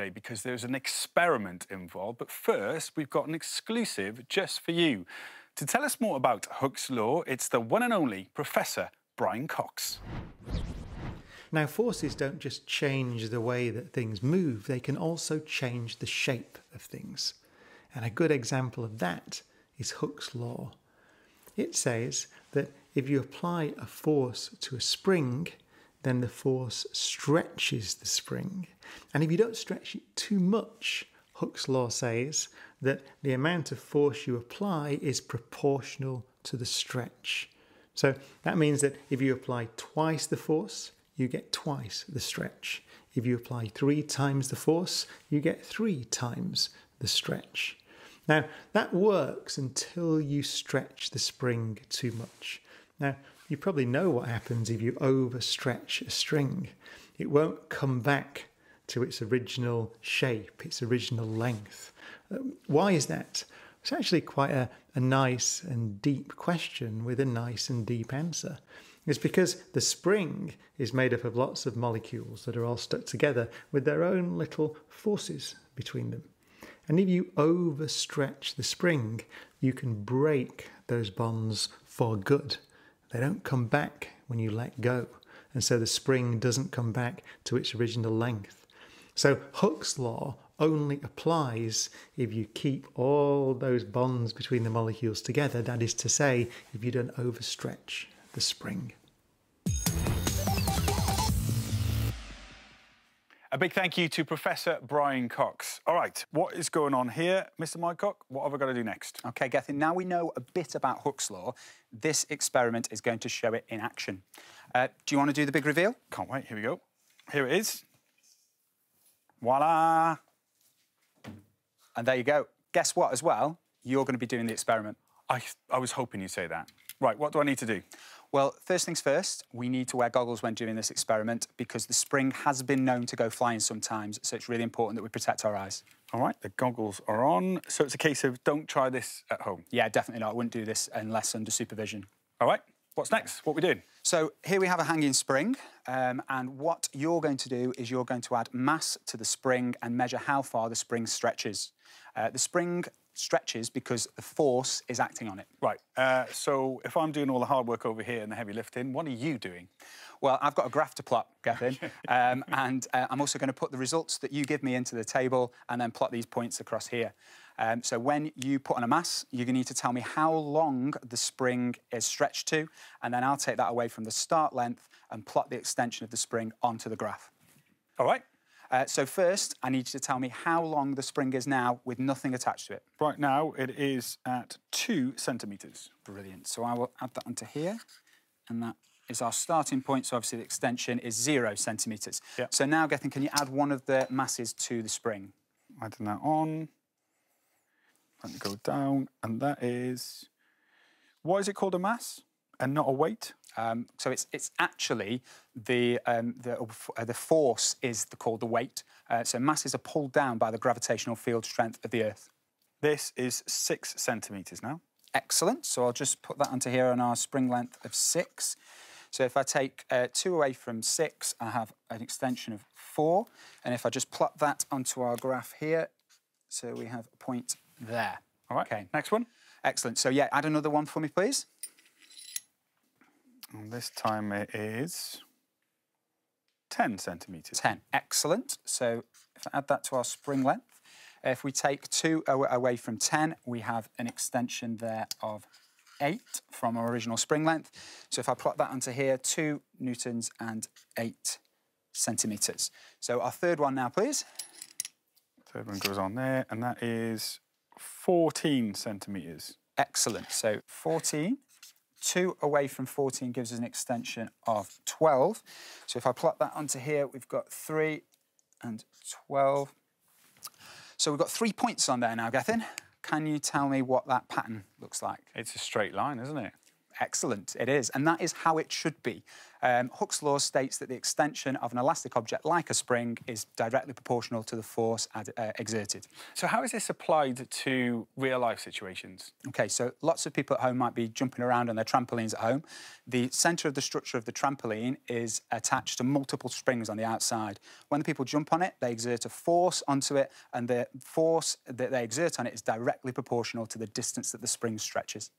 today because there's an experiment involved. But first, we've got an exclusive just for you. To tell us more about Hooke's Law, it's the one and only Professor Brian Cox. Now, forces don't just change the way that things move, they can also change the shape of things. And a good example of that is Hooke's Law. It says that if you apply a force to a spring, then the force stretches the spring. And if you don't stretch it too much, Hooke's law says that the amount of force you apply is proportional to the stretch. So that means that if you apply twice the force, you get twice the stretch. If you apply three times the force, you get three times the stretch. Now, that works until you stretch the spring too much. Now, you probably know what happens if you overstretch a string. It won't come back to its original shape, its original length. Um, why is that? It's actually quite a, a nice and deep question with a nice and deep answer. It's because the spring is made up of lots of molecules that are all stuck together with their own little forces between them. And if you overstretch the spring, you can break those bonds for good. They don't come back when you let go. And so the spring doesn't come back to its original length. So Hooke's law only applies if you keep all those bonds between the molecules together. That is to say, if you don't overstretch the spring. A big thank you to Professor Brian Cox. All right, what is going on here, Mr. Mycock? What have I got to do next? OK, Gethin, now we know a bit about Hooke's law, this experiment is going to show it in action. Uh, do you want to do the big reveal? Can't wait. Here we go. Here it is. Voila! And there you go. Guess what, as well? You're going to be doing the experiment. I, I was hoping you'd say that. Right, what do I need to do? Well, first things first, we need to wear goggles when doing this experiment because the spring has been known to go flying sometimes, so it's really important that we protect our eyes. All right, the goggles are on. So it's a case of don't try this at home. Yeah, definitely not. I wouldn't do this unless under supervision. All right, what's next? What are we doing? So here we have a hanging spring, um, and what you're going to do is you're going to add mass to the spring and measure how far the spring stretches. Uh, the spring stretches because the force is acting on it. Right. Uh, so if I'm doing all the hard work over here and the heavy lifting, what are you doing? Well, I've got a graph to plot, Gethin, um, and uh, I'm also going to put the results that you give me into the table and then plot these points across here. Um, so when you put on a mass, you're going to need to tell me how long the spring is stretched to, and then I'll take that away from the start length and plot the extension of the spring onto the graph. All right. Uh, so first, I need you to tell me how long the spring is now with nothing attached to it. Right now, it is at two centimetres. Brilliant. So I will add that onto here, and that is our starting point. So obviously the extension is zero centimetres. Yeah. So now, Gethin, can you add one of the masses to the spring? Adding that on. Me go down, and that is... Why is it called a mass and not a weight? Um, so it's it's actually the um, the, uh, the force is the, called the weight. Uh, so masses are pulled down by the gravitational field strength of the Earth. This is six centimetres now. Excellent. So I'll just put that onto here on our spring length of six. So if I take uh, two away from six, I have an extension of four. And if I just plot that onto our graph here, so we have a point there. All right. Okay. Next one. Excellent. So yeah, add another one for me, please. And this time it is 10 centimetres. 10, excellent. So if I add that to our spring length, if we take two away from 10, we have an extension there of 8 from our original spring length. So if I plot that onto here, 2 newtons and 8 centimetres. So our third one now, please. Third one goes on there, and that is 14 centimetres. Excellent. So 14 2 away from 14 gives us an extension of 12. So if I plot that onto here, we've got 3 and 12. So we've got three points on there now, Gethin. Can you tell me what that pattern looks like? It's a straight line, isn't it? Excellent, it is. And that is how it should be. Um, Hooke's law states that the extension of an elastic object like a spring is directly proportional to the force ad, uh, exerted. So how is this applied to real life situations? Okay, so lots of people at home might be jumping around on their trampolines at home. The centre of the structure of the trampoline is attached to multiple springs on the outside. When the people jump on it, they exert a force onto it, and the force that they exert on it is directly proportional to the distance that the spring stretches.